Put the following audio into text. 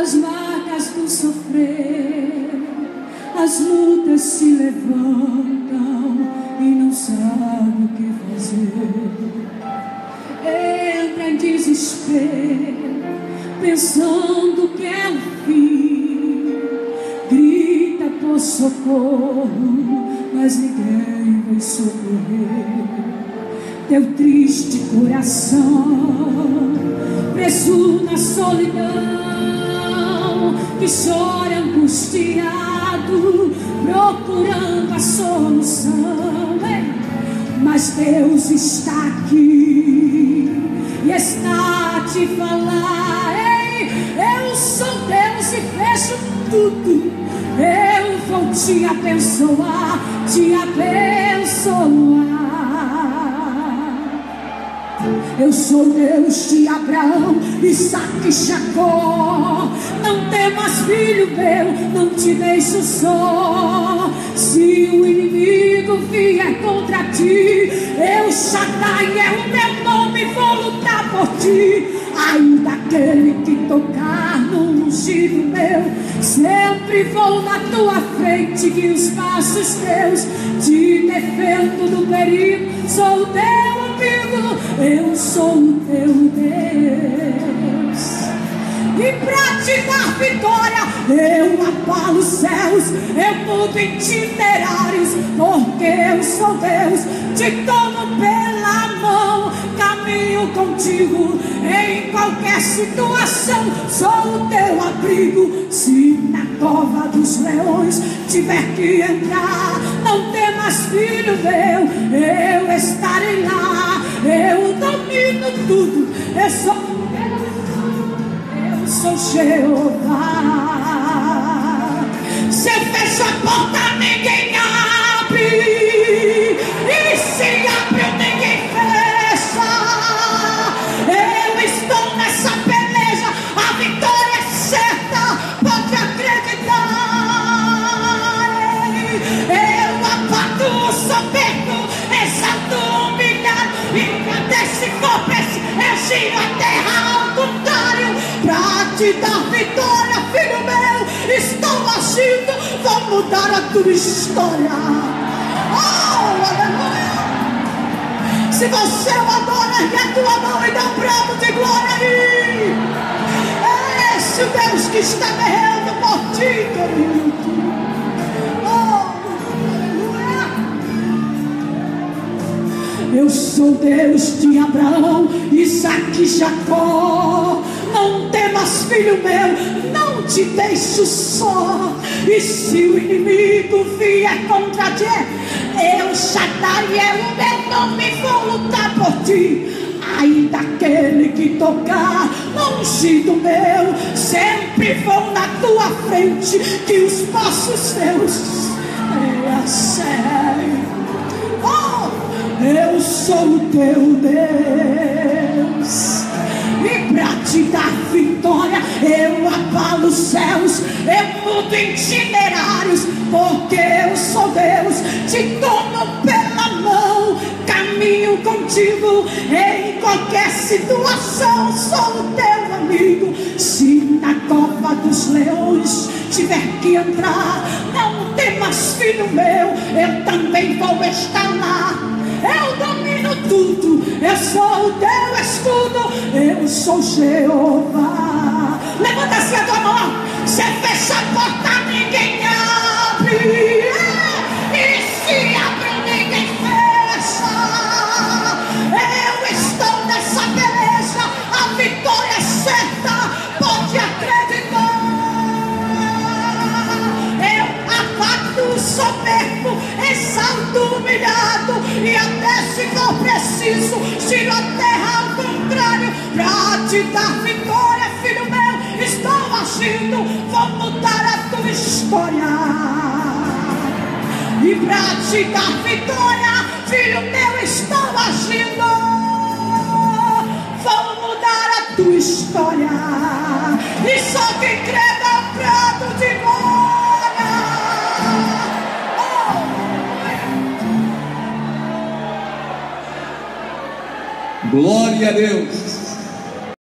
as marcas do sofrer, as lutas se levantam e não sabe o que fazer. Entra em desespero, pensando que é o fim, grita por socorro, mas ninguém vai socorrer. Teu triste coração, preso na solidão, que chora angustiado, procurando a solução. Mas Deus está aqui e está te falar. Ei, eu sou Deus e fecho tudo. Eu vou te abençoar, te abençoar. Eu sou Deus de Abraão, Isaac e Jacó. Filho meu, não te deixo só. Se o inimigo vier contra ti, eu Shaddai é o meu nome, vou lutar por ti. Ainda aquele que tocar no ungido meu, sempre vou na tua frente, que os passos teus te defendo do perigo. Sou teu eu sou o teu Deus. E para te dar vitória, eu abalo os céus, eu mudo itinerários, porque eu sou Deus, te tomo pela mão, caminho contigo. Em qualquer situação, sou o teu abrigo. Se na cova dos leões tiver que entrar, não temas, filho meu, eu estarei lá. Eu domino tudo, eu sou, sou Jeová. Você fecha a porta, ninguém abre, e se abre, ninguém fecha. Eu estou nessa peleja, a vitória é certa, pode acreditar. Eu abato o soberbo, exalto se for preciso, a terra ao contrário, para te dar vitória, filho meu. Estou agindo, vou mudar a tua história. Oh, aleluia. Se você o adora, ergue a tua mão e dá um bravo de glória aí. É esse o Deus que está guerreando por ti, querido. Eu sou Deus de Abraão, Isaac e Jacó. Não temas, filho meu, não te deixo só. E se o inimigo vier contra ti, eu Shaddai é o meu nome, vou lutar por ti. Ainda aquele que tocar do meu, sempre vou na tua frente, que os passos teus é a sério. Eu sou o teu Deus. Te dar vitória, eu abalo os céus, eu mudo itinerários, porque eu sou Deus, te tomo pela mão, caminho contigo. Em qualquer situação, sou o teu amigo. Se na cova dos leões tiver que entrar, não temas, filho meu, eu também vou estar lá. Eu domino tudo, eu sou o teu escudo, eu sou Jeová. Levanta assim a tua mão, você fecha a porta, ninguém abre. E se abre, ninguém fecha. Eu estou nessa beleza, a vitória é certa, pode acreditar. Eu abato o preciso, tiro a terra ao contrário para te dar vitória, filho meu. Estou agindo, vou mudar a tua história. E para te dar vitória, filho meu, estou Glória a Deus.